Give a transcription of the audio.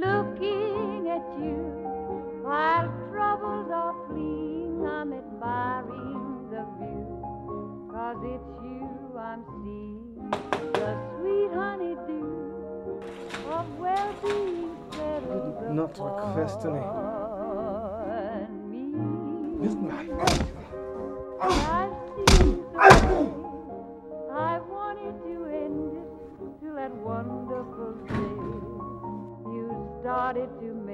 looking at you while troubles are fleeing. I'm admiring the view, cause it's you I'm seeing, the sweet honeydew of well-being settled not request any. me. With my I've seen I wanted to end it till wonderful day you started to